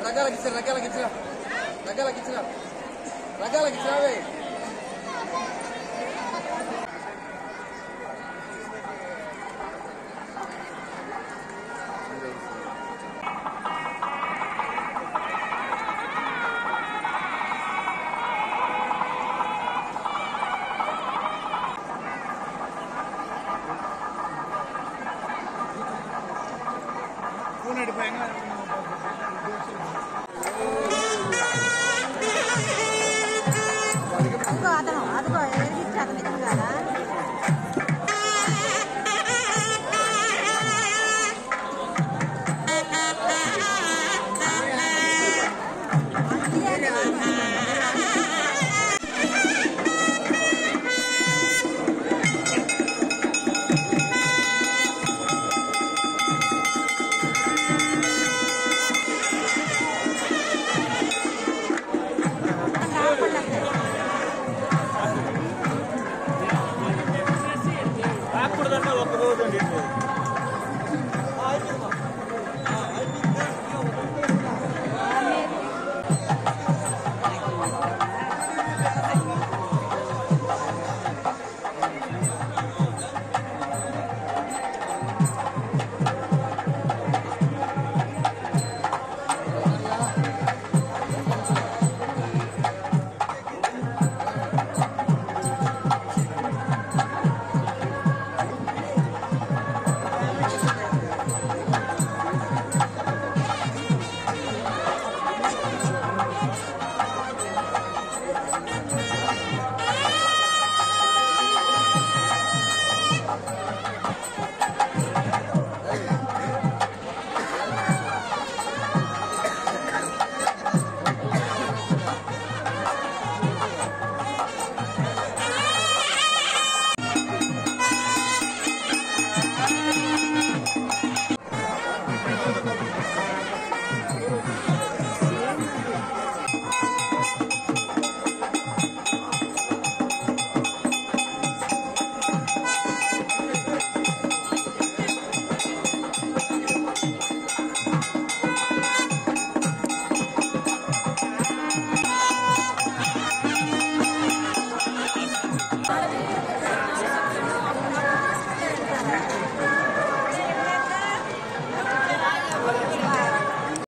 Raga lagi cerah, raga lagi cerah. Raga lagi cerah. Raga lagi cerah, wey. Yeah.